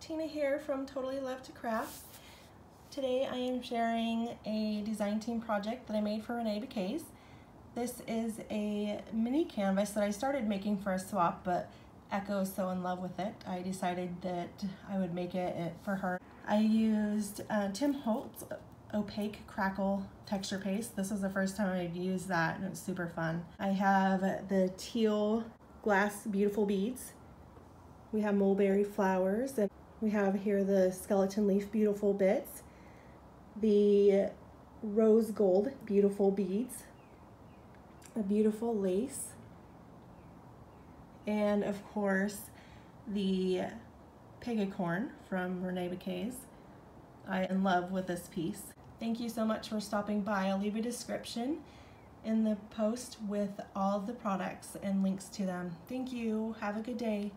Tina here from Toadally Love to Craft. Today I am sharing a design team project that I made for Reneabouquets. This is a mini canvas that I started making for a swap, but Echo is so in love with it, I decided that I would make it for her. I used uh, Tim Holtz opaque crackle texture paste. This was the first time I'd used that and it was super fun. I have the teal glass beautiful beads. We have mulberry flowers and we have here the skeleton leaf beautiful bits, the rose gold beautiful beads, a beautiful lace, and of course the pegacorn from Reneabouquets. I am in love with this piece. Thank you so much for stopping by. I'll leave a description in the post with all the products and links to them. Thank you. Have a good day.